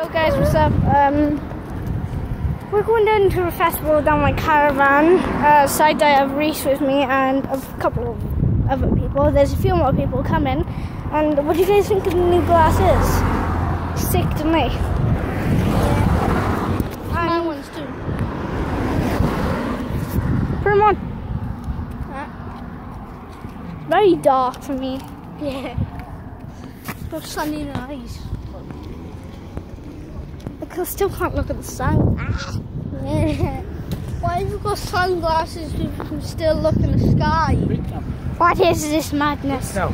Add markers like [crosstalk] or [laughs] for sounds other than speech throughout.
Yo guys, what's up? Um, we're going down to a festival down my caravan. Uh, side I have Reese with me and a couple of other people. There's a few more people coming. And what do you guys think of the new glasses? Sick to me. Yeah. My ones too. Put 'em on. Very dark for me. [laughs] Yeah. Got sunny eyes. I still can't look at the sun. Ah. [laughs] Why have you got sunglasses if you can still look in the sky? What is this madness? No.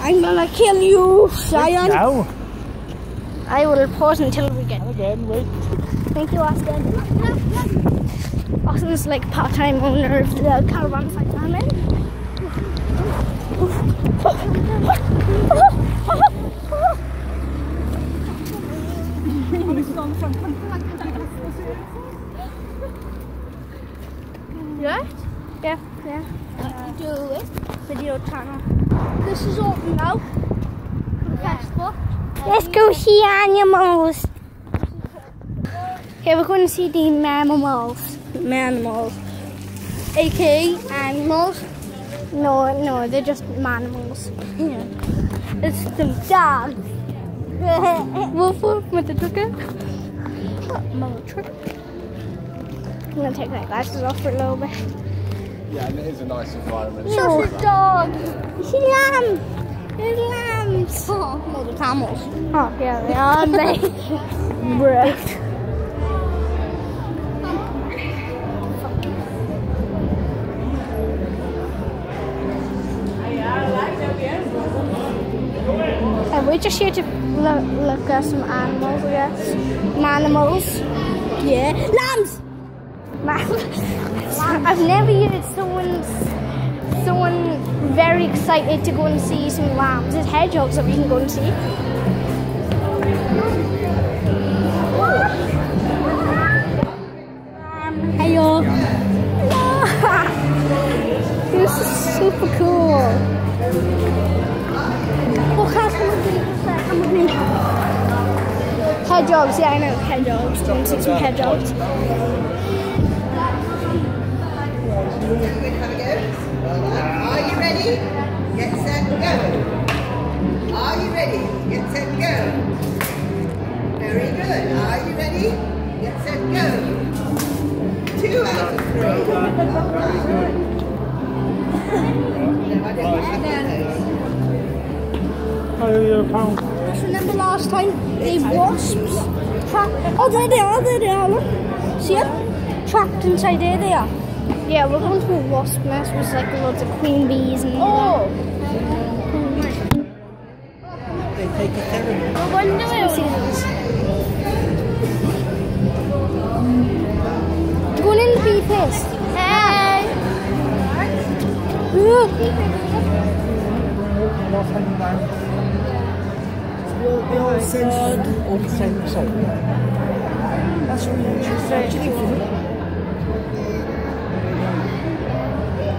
I'm gonna kill you, Cyan. No. I will pause until we get. And again, wait. Thank you, Austin. Austin's like part-time owner of the caravan site I'm in. Yeah? Yeah, yeah. You do it? Video channel. This is open now. Festival. Let's go see animals. Okay, we're going to see the mammals. Mammals. AKA animals. No, no, they're just mammals. Yeah. It's the dogs. Woof woof, motherfucker. Mother I'm gonna take my glasses off for a little bit. Yeah, and it is a nice environment. Such a dog. See lamb. There's lambs. Oh, no, the camels. Oh, yeah, they are, aren't they? [laughs] Bruh. We're just here to look, look at some animals, I guess. Animals. Yeah. Lambs. [laughs] I've never heard someone, someone very excited to go and see some lambs. There's hedgehogs that we can go and see. Hedgehogs, yeah, I know hedgehogs. Go and see some a go. Are you ready? Get set, go. Are you ready? Get set, go. Very good. Are you ready? Get set, go. Two out of three. No, I don't have Remember last time the wasps trapped? Oh, there they are, there they are. Look. See them? Trapped inside there they are. Yeah, we're going to a wasp nest with like loads of queen bees and all Oh. They take a therapy. I wonder that. See these. Going in the bee place. Hey. They all sense, all sense of That's really cool.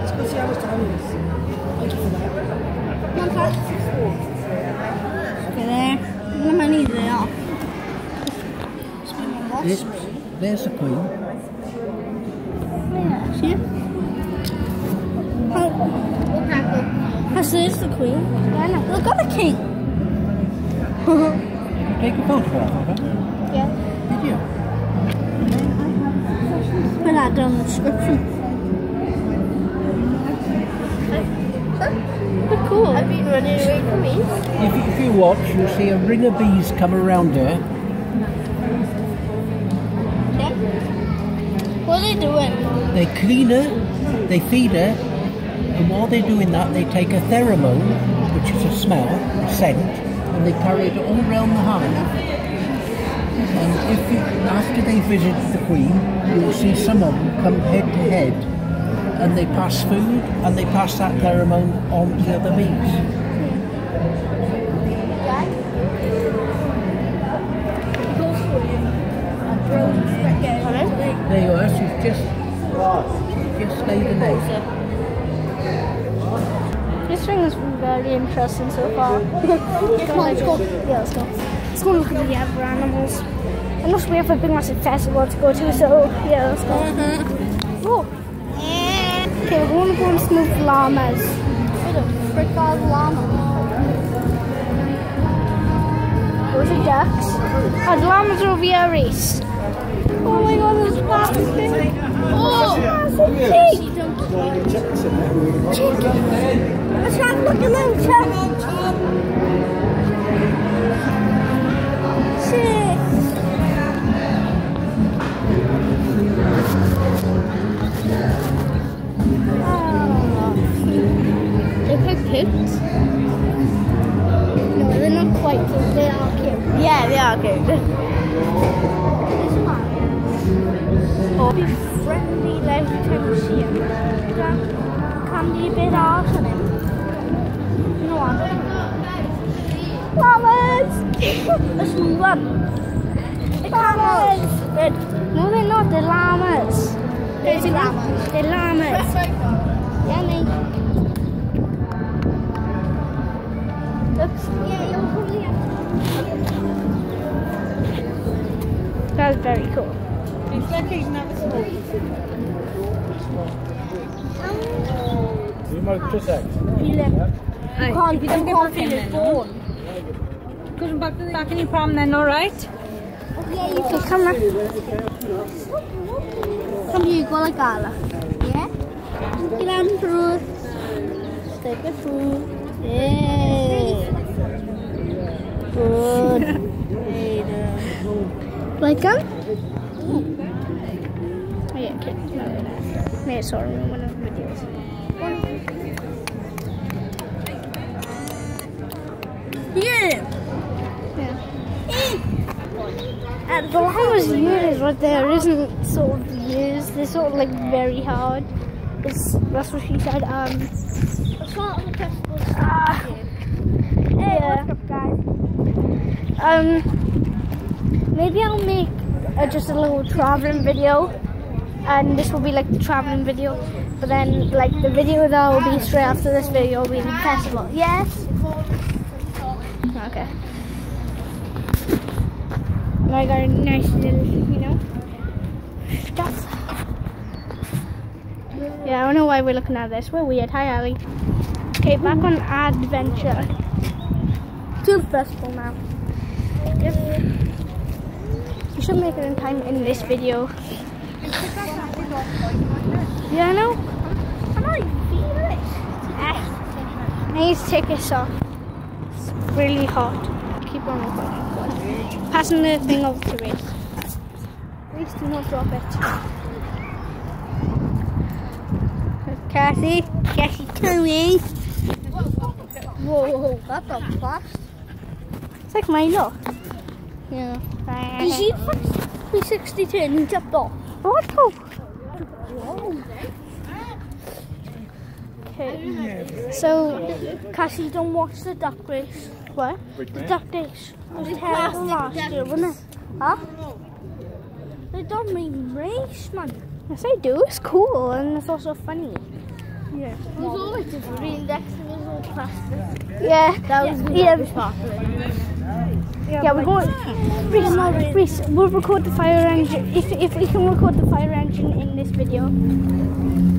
Let's go see how much time it is. Thank you for that. Okay, there. How many there are? There's, the queen. Yeah, see? Oh, this is the queen. Yeah. Look at the king. Take a photograph of her. Yeah. Did you? Put that down in the description. They're cool. I've been running away from me. If, you- if you watch, you'll see a ring of bees come around her. What are they doing? They clean her, they feed her, and while they're doing that, they take a pheromone, which is a smell, a scent, and they carry it all around the hive. And if you, after they visit the queen, you'll see some of them come head to head, and they pass food, and they pass that pheromone on to the other bees. There you are, she's just, she's just laid an egg. This thing is very interesting so far. [laughs] Come on, let's go. Yeah, let's go. Let's go look at the other animals. I'm And also we have a big massive festival to go to, so yeah, let's go. Oh. Okay, we're going to go and smoke llamas. Where the frick are the llamas? Those are ducks. Oh, the llamas are over here, Reese. Oh my god, there's a massive thing. Oh, massive pig. Let's have a look at them, check. They're quite. No, they're not quite cute. They are cute. Yeah, they are good. [laughs] Be friendly every time you see him. Can, can be a bit hard on him. You know what? Llamas! Let's [laughs] move llamas! No, they're not. They're llamas. They're llamas. They're llamas. Yeah, mate. Oops. Yeah, you're probably That's very cool. You might protect. You can't, you can't feel his bone. Go back, back in your prom then, alright? Okay, you can come on. Come here, you go like Gala. Yeah? Get on through. Step it through. Yeah. Good. Hey [laughs] there. Like them? Yeah, okay. No, Maybe I saw him in one of the videos. Yeah. Yeah. And The llama's ears right there isn't sort of ears. They're sort of like very hard. It's, that's what she said. Um, It's not on the festival ah, Hey, Yeah. up, guys? um, maybe I'll make uh, just a little traveling video. And this will be like the traveling video. But then, like, the video that will be straight after this video will be the festival. Yes? Okay. Got a nice little, you know, stuff. Yeah, I don't know why we're looking at this. We're weird. Hi, Ali. Okay, back on adventure. To the festival now. Yep. We should make it in time in this video. Yeah, I know. I know, you feel it. I need to take this off. It's really hot. Keep on recording. Passing the thing over to Reese. Reese, do not drop it. Cassie, Cassie, to me. Whoa, whoa, that's a fast. It's like my look. Yeah. Did Did you 362 and he jumped off? What? Oh. Okay. So, Cassie, don't watch the duck race. what? The duck race. It was terrible last year, wasn't it? Huh? They don't mean race, man. Yes, I do. It's cool and it's also funny. Yeah. It was always just reindex and it was all plastic. Yeah. That was the yeah. rubbish part it. Yeah, we're going. Reese, Reese, we'll record the fire engine. If if we can record the fire engine in this video,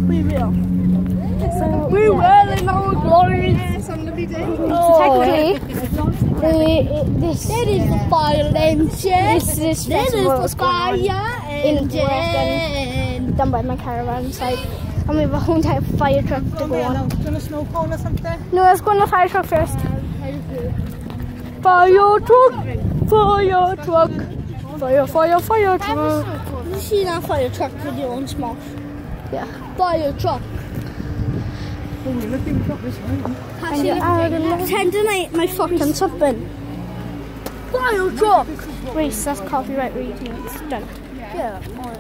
We will. so We yeah. will in our glories. So technically, oh. the, this That is the fire engine. this this That is festival the is going fire in engine. done by my caravan site, and we have a whole entire fire truck to go on. Doing a snow cone or something? No, let's go on the fire truck first. Fire truck, fire truck, fire, fire, fire truck. You see that fire truck video on Smosh? Yeah. Fire truck. And you're out of luck. Tendonite my fucking something. fire truck. Reese, that's copyright reading. It's done. Yeah, know.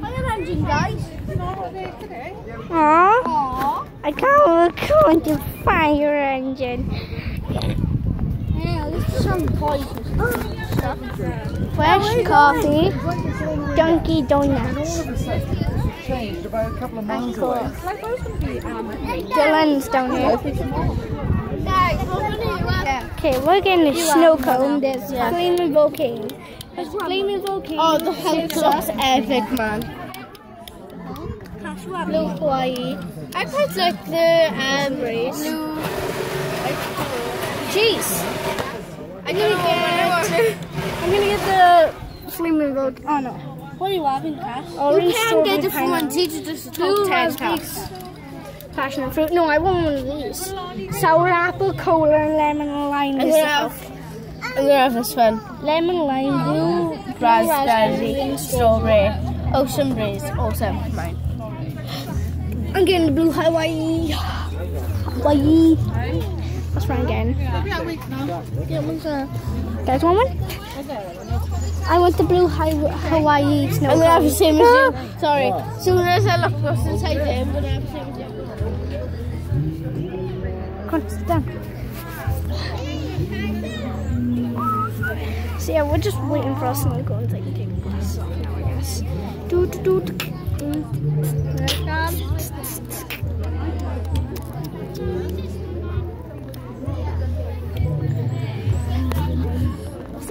Fire engine, guys. Aww, Aww. I can't go into fire engine. Yeah, this is some poison stuff. Fresh coffee, Dunky Donuts. Changed about a couple of miles away. Dylan's down here. Okay, we're getting a snow cone. There's flaming volcano. There's flaming volcano. Oh, the Holocaust epic, man. Blue Hawaii. I quite like the um, blue. Jeez. I'm gonna get. I'm gonna get the flaming volcano. Oh no. What are you having, Cash? Orange, you can get different ones. These are just the top ten cups. Passion fruit. No, I want one of these. Sour apple, cola, and lemon and lime. I'm gonna have. I'm gonna have this one. lemon, lime, blue, blue Raspberry, strawberry, ocean breeze. Awesome. Mine. I'm getting the blue Hawaii. Hawaii. That's what I'm getting. Guys, want one? I want the blue Hawaii snow. I'm gonna have the same as you. [laughs] Sorry. Soon as I look what's inside there, I'm gonna have the same as you. Come on, sit down. So yeah, we're just waiting for snow cones. I can take the glasses off now, I guess. Do do do. So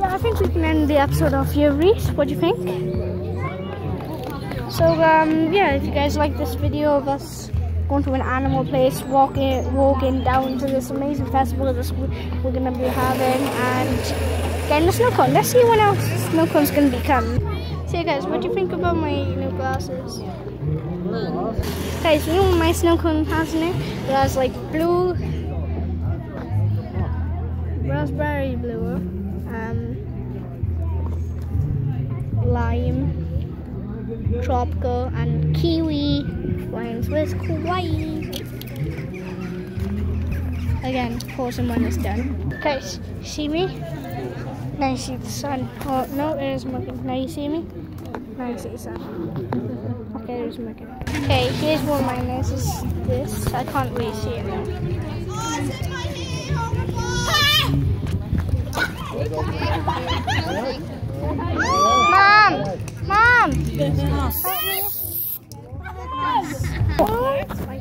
I think we can end the episode off here, Reese. What do you think? So um, yeah, if you guys like this video of us going to an animal place, walking walking down to this amazing festival that we're gonna be having, and getting a snow cone. Let's see when else snow cone's gonna be coming. So yeah, guys, what do you think about my new glasses? Guys, you know my snow cone has in it? It has like blue, raspberry blue, um, lime, tropical, and kiwi wines with Hawaii. Again, pause them when it's done. Guys, see me? Now you see the sun. Oh, no, there's mugging. Now you see me? Now you see the sun. Okay, there's mugging. Okay, here's where mine is. It's this. I can't really see it now. Mom! Mom! Help?